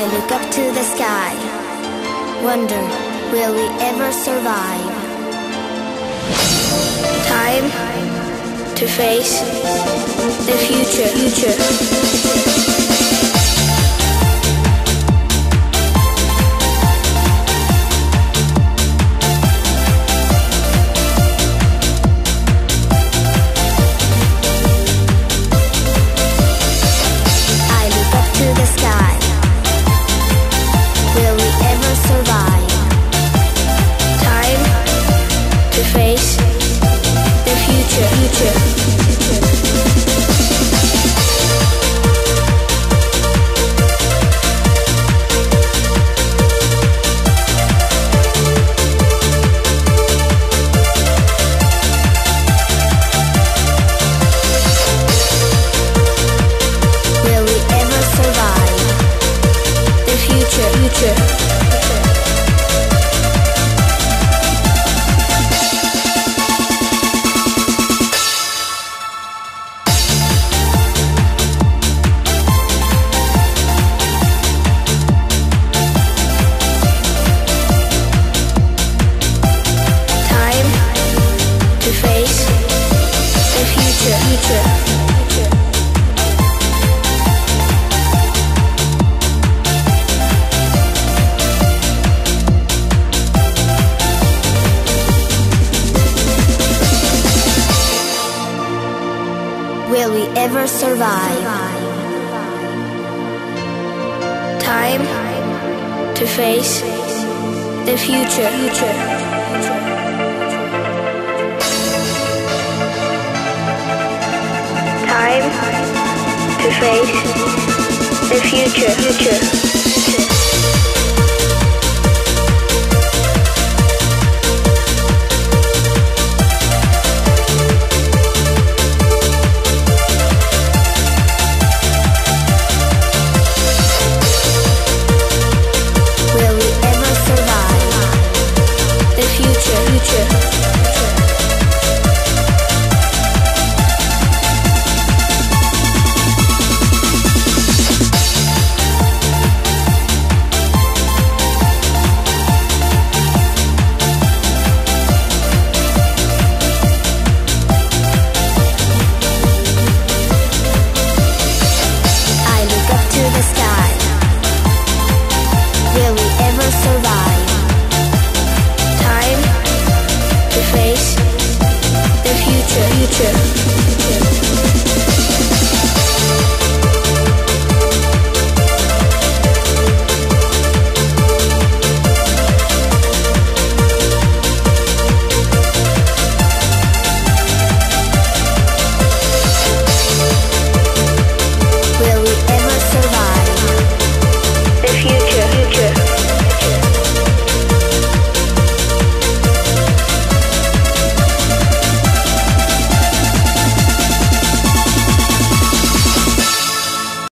I look up to the sky. Wonder, will we ever survive? Time to face the future. future. Face the future, future. Will we ever survive? Time to face the future. future. Time the future. future.